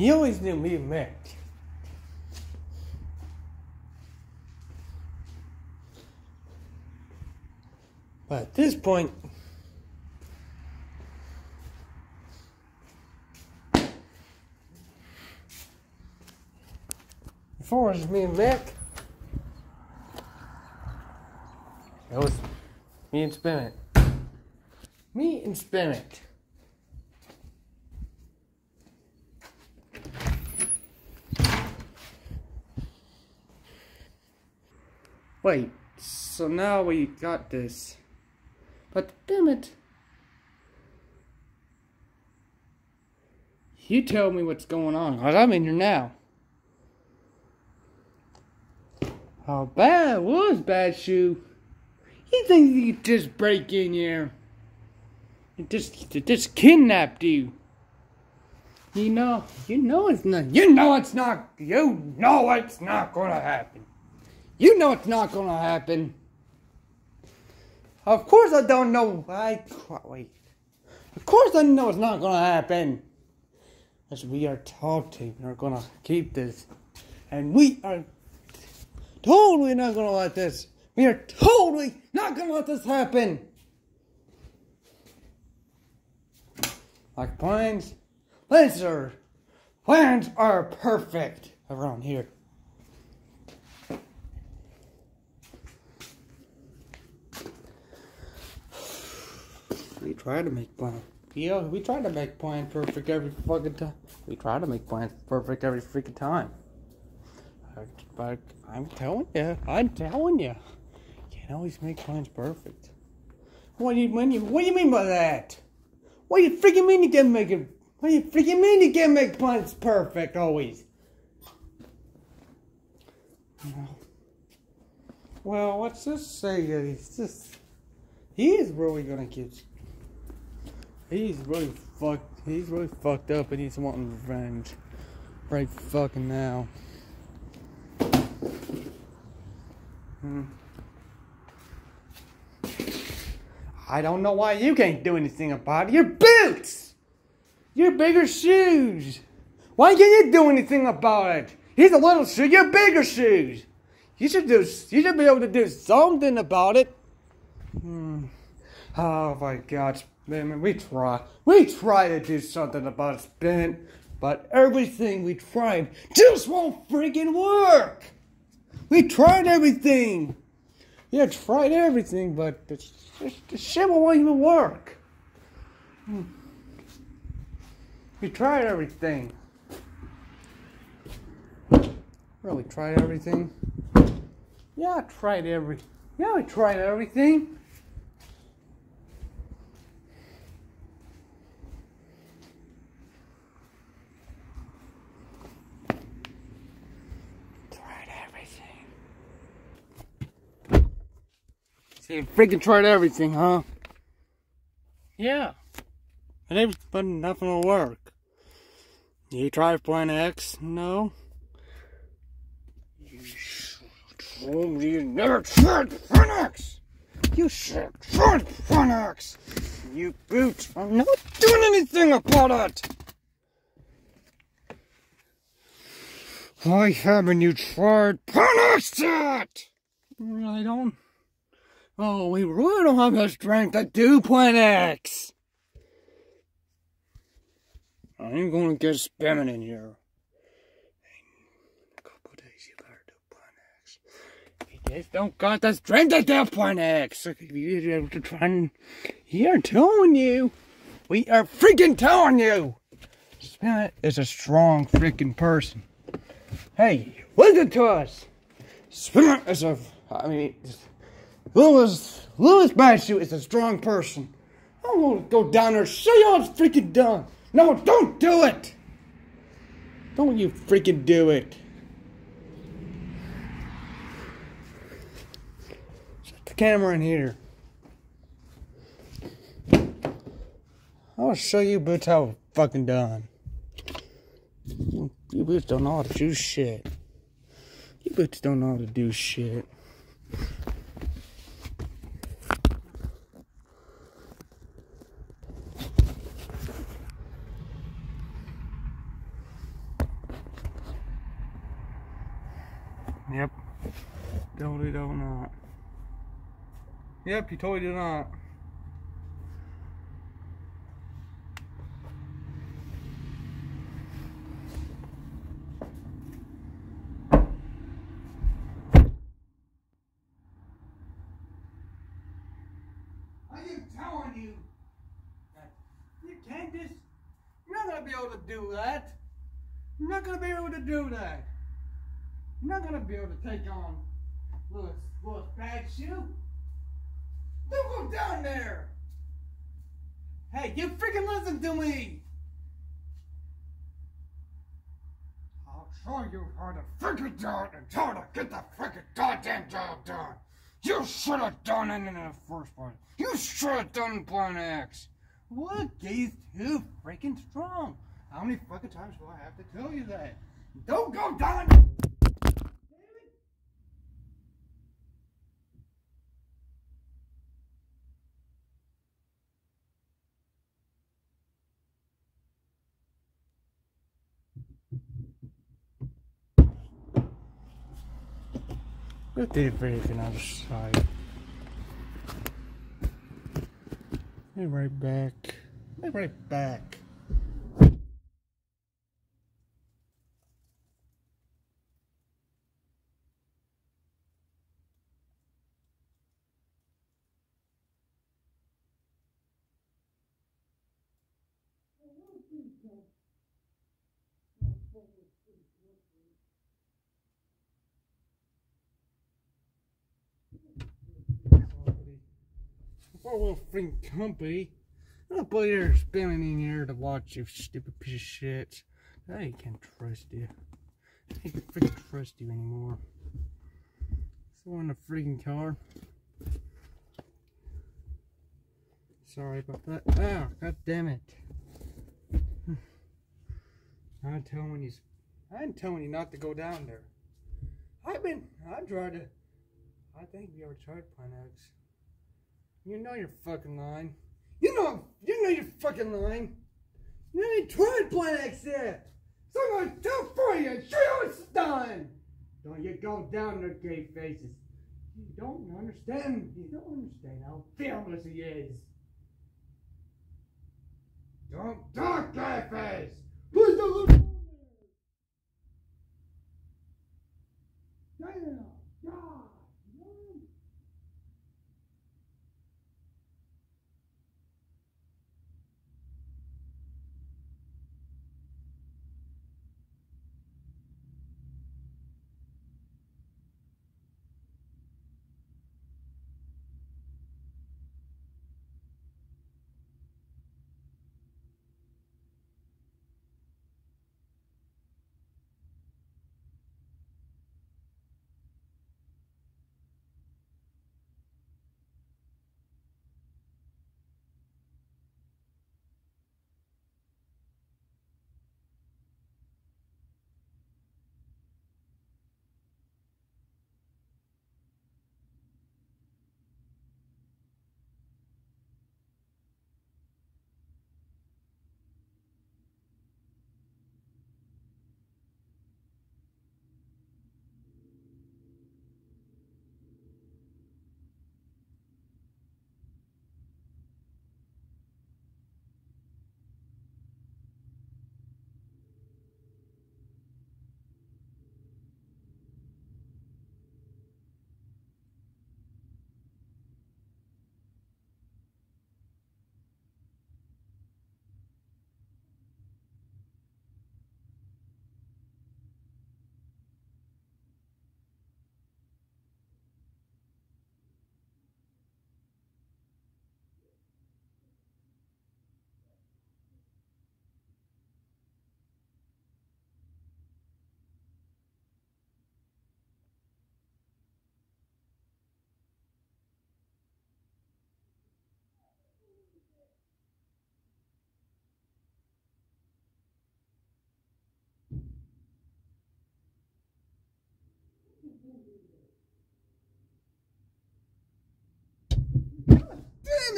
He always knew me and Mick. But at this point, before it was me and Mick, it was me and Spinnet. Me and Spinnet. Wait, so now we got this. But damn it. You tell me what's going on, cause I'm in here now. How bad was Bad Shoe? He thinks he could just break in here. And just, just kidnapped you. You know, you know it's not, you know it's not, you know it's not gonna happen. You know it's not gonna happen. Of course I don't know. I wait. Of course I know it's not gonna happen. As we are taught to, we're gonna keep this, and we are totally not gonna let this. We are totally not gonna let this happen. Like plans, plans are plans are perfect around here. We try to make plans. Yeah, we try to make plans perfect every fucking time. We try to make plans perfect every freaking time. But I'm telling you, I'm telling you, you can't always make plans perfect. What do you mean? You, what do you mean by that? What do you freaking mean you can't make it? What do you freaking mean you can't make plans perfect always? Well, what's this say? He's just he is really gonna get He's really fucked. He's really fucked up, and he's wanting revenge right fucking now. Hmm. I don't know why you can't do anything about it. Your boots, your bigger shoes. Why can't you do anything about it? He's a little shoe. You're bigger shoes. You should do. You should be able to do something about it. Hmm. Oh my God. Man, we try. We try to do something about Ben, but everything we tried just won't freaking work. We tried everything. Yeah, tried everything, but the, the shit won't even work. We tried everything. Really tried everything. Yeah, I tried every. Yeah, I tried everything. You freaking tried everything, huh? Yeah. And every, but nothing will work. You tried Plan X? No. You told me you never tried Plan X! You should try Plan X! You boot! I'm not doing anything about it! Why haven't you tried Plan X yet? I don't. Oh, we really don't have the strength to do Plan X. I'm gonna get spamming in here. In a couple days, you better do Plan X. You just don't got the strength to do Plan X. You're trying. You're telling you. We are freaking telling you. Spinnet is a strong freaking person. Hey, listen to us. Spinnet is a. I mean. Lewis, Lewis Batshu is a strong person. I'm gonna go down there show y'all it's freaking done. No, don't do it! Don't you freaking do it. Shut the camera in here. I'll show you boots how fucking done. You boots don't know how to do shit. You boots don't know how to do shit. Yep. Totally don't not. Yep, you totally do not. I am telling you that you can't just, you're not going to be able to do that. You're not going to be able to do that. You're not going to be able to take on Louis, Louis Bad Shoe. Don't go down there. Hey, you freaking listen to me. I'll show you how to freaking do it and how to get the freaking goddamn job done. You should have done it in the first place. You should have done Plan X. What? He's too freaking strong. How many fucking times do I have to tell you that? Don't go down. Damn it. To the freaking other side. Be right back. Be right back. For a little freaking company. I'm not put you here spinning in here to watch you stupid piece of shit. I can't trust you. I can't freaking trust you anymore. So in the freaking car. Sorry about that. Ah, god damn it. I'm telling you, I'm telling you not to go down there. I've been, I tried to, I think we ever tried Plan X. You know you're fucking lying. You know, you know you're fucking lying. You ain't tried Plan X yet. So I'm gonna do for you. Done. Don't you go down their gay faces. You don't understand. You don't understand how fearless he is. Don't talk, gay face. Please don't look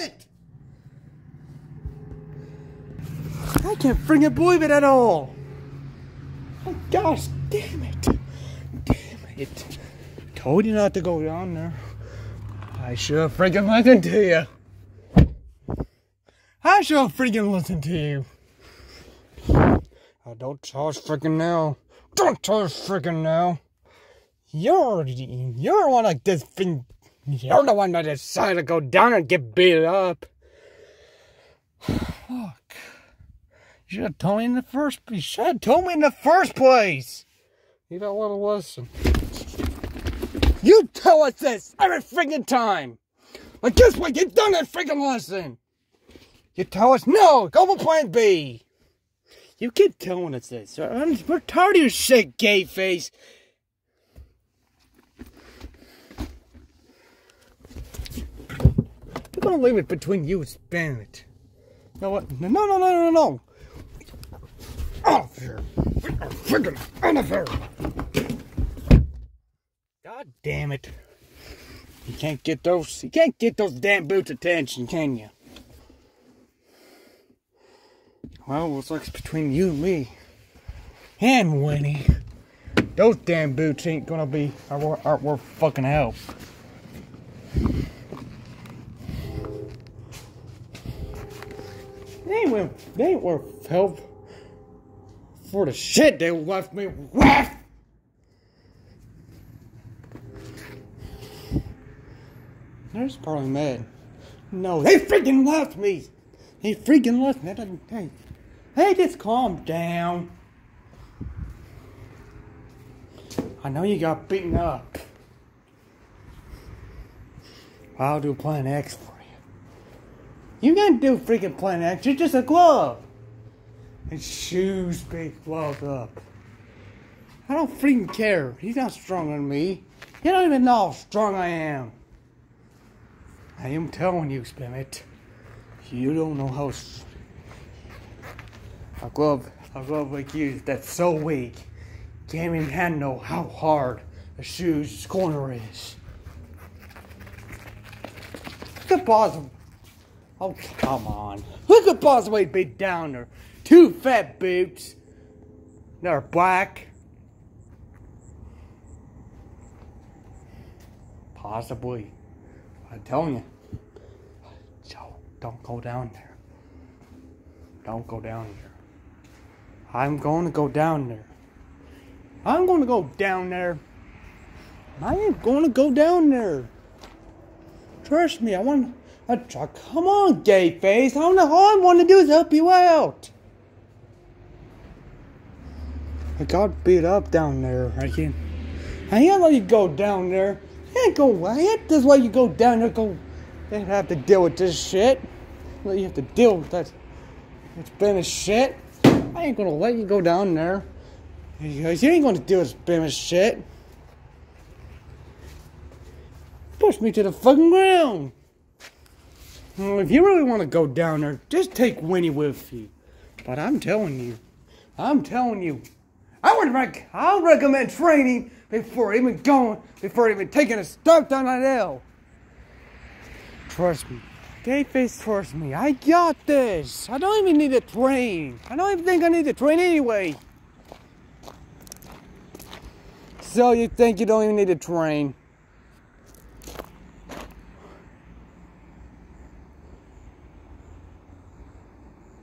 it! I can't freaking believe it at all. Oh gosh, damn it. Damn it. told you not to go down there. I should freaking listened to you. I should have freaking listened to you. Oh, don't charge freaking now. Don't charge freaking now. You're you're one of this thing. You're the one that decided to go down and get beat up. Fuck. You should have told me in the first. place. You should have told me in the first place. You don't want to listen. You tell us this every freaking time. But guess what? you done that freaking lesson. You tell us no. Go for Plan B. You keep telling us this. I'm, we're tired of your shit, gay face. We're gonna leave it between you and Spanish. You know what? No, no, no, no, no, no. Off here. Freaking out of here. God damn it. You can't get those, you can't get those damn boots attention, can you? Well, looks like between you and me. And Winnie. Those damn boots ain't gonna be, aren't, aren't worth fucking help. They worth help for the shit they left me with. There's probably mad. No, they freaking left me. They freaking left me. Hey, hey, just calm down. I know you got beaten up. I'll do Plan X for you. Can't do freaking Plan X. You're just a glove. And shoes big glove up. I don't freaking care. He's not stronger than me. You don't even know how strong I am. I am telling you, Spimmit. You don't know how. A glove, a glove like you that's so weak can't even handle how hard a shoe's corner is. Could possibly? Oh come on! Who could possibly be down there? Two fat boots. They're black. Possibly. I'm telling you. Joe, don't go down there. Don't go down there. I'm going to go down there. I'm going to go down there. I am going to go down there. Trust me, I want. I, come on, gay face. I all I want to do is help you out. I got beat up down there. I can't. I can't let you go down there. I can't go away. This why you go down there. Go. They have to deal with this shit. You have to deal with that. It's been a shit. I ain't gonna let you go down there. You ain't gonna deal with this shit. Push me to the fucking ground. If you really want to go down there, just take Winnie with you. But I'm telling you, I'm telling you, I would rec- I'll recommend training before even going, before even taking a step down that hill. Trust me. Gayface, trust me. I got this. I don't even need to train. I don't even think I need to train anyway. So you think you don't even need to train?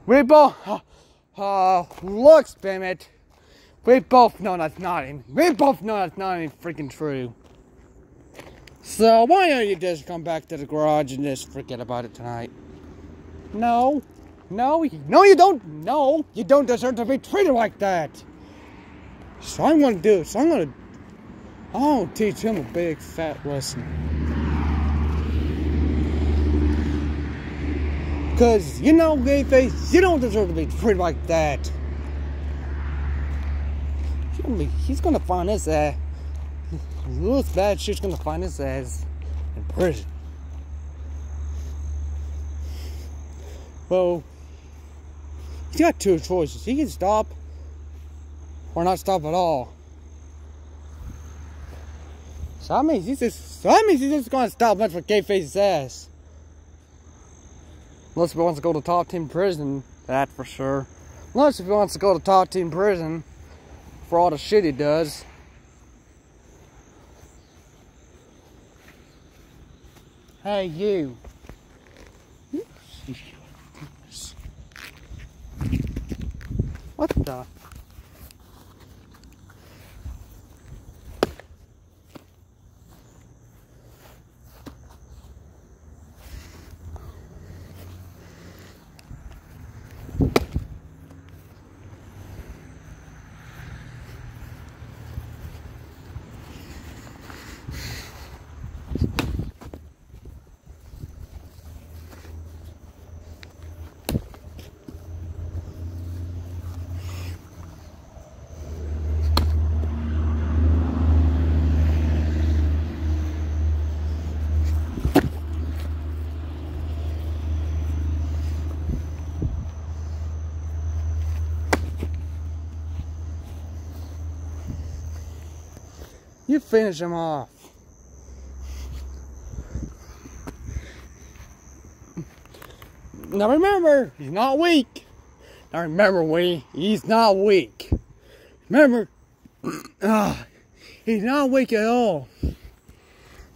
We both, uh, uh, look, it. We both know that's not even, we both know that's not even freaking true. So why don't you just come back to the garage and just forget about it tonight? No. No, no you don't. No, you don't deserve to be treated like that. So I'm gonna do, so I'm gonna, gonna teach him a big fat lesson. Cause you know, gay face, you don't deserve to be treated like that. He's gonna find his ass. This bad shit's gonna find his ass in prison. Well, he's got two choices. He can stop or not stop at all. So that means he's just so that means he's just gonna stop much for K Face's ass. Unless he wants to go to top 10 prison, that for sure. Unless if he wants to go to top 10 prison for all the shit he does. Hey, you. What the? You finish him off. Now remember, he's not weak. Now remember, Winnie, he's not weak. Remember, uh, he's not weak at all.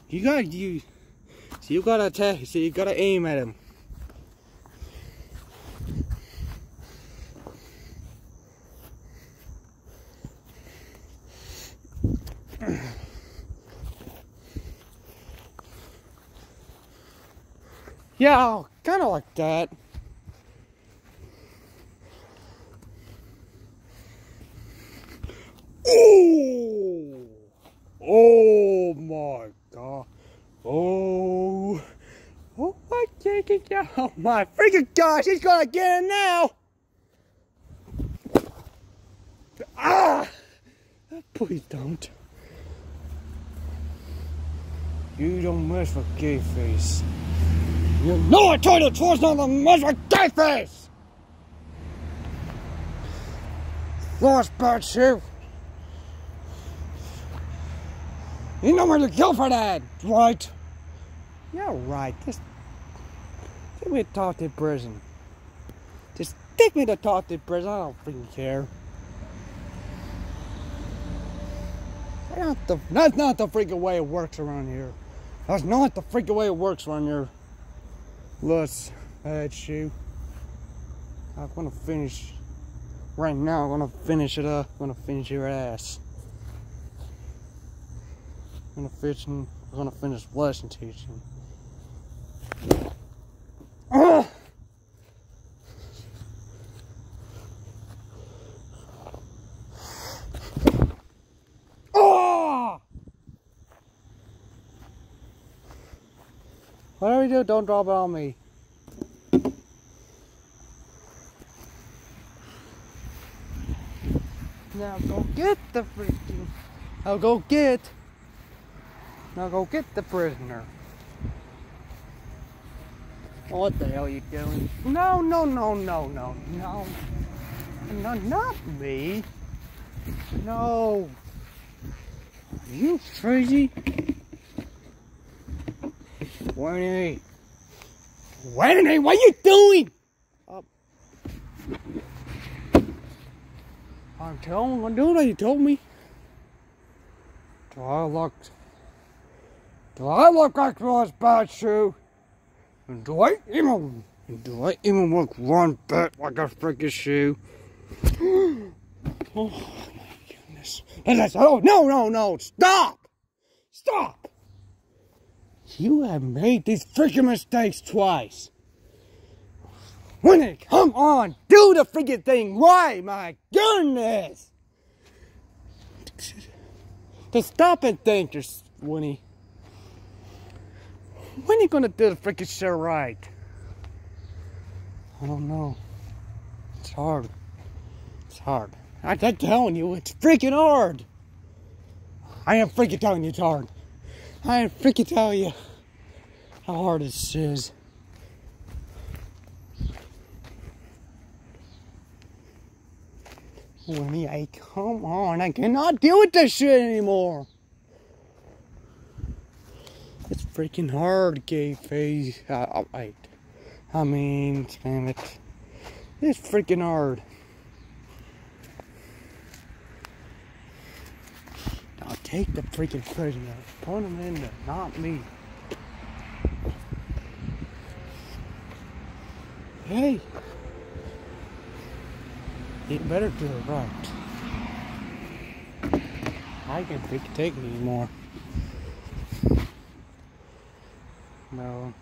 You gotta you, so you gotta attack. So you gotta aim at him. Yeah, kind of like that. Oh! Oh my god. Oh. Oh my freaking god. Oh my freaking gosh, he's gonna get it now. Ah! Please don't. You don't mess with gay face. You know I told you twice not to mess with gay face! Lost bad shoe. You know where to go for that, right? Yeah, right. Just take me to talk to prison. Just take me to talk to prison. I don't freaking care. That's not the freaking way it works around here. That's not the freaking way it works around here. Let's bad shoe. I'm gonna finish right now. I'm gonna finish it up. I'm gonna finish your ass. I'm gonna finish. I'm gonna finish lesson teaching. Oh! Oh! Whatever you do, don't drop it on me. Now go get the freaking. Now go get. Now go get the prisoner. What the hell are you doing? No, no, no, no, no, no. No, not me. No. Are you crazy? Winnie. Winnie, what are you doing? Up. I'm telling, I'm doing what you told me. Do I look, do I look like Ross bad shoe? And do I even, do I even look one bit like a freaking shoe? oh my goodness. And I said, oh, no, no, no, stop! Stop! You have made these freaking mistakes twice. Winnie, come on, do the freaking thing right, my goodness! To stop and think, just Winnie. When are you gonna do the freaking shit right? I don't know. It's hard. It's hard. I, I'm telling you, it's freaking hard. I am freaking telling you it's hard. I freaking tell you how hard this is. Winnie, I come on, I cannot deal with this shit anymore. It's freaking hard, gay face. Uh, wait. I mean, damn it. It's freaking hard. I'll take the freaking prisoner. Put him in there, not me. Hey! You better do it right. I can't take it anymore. No.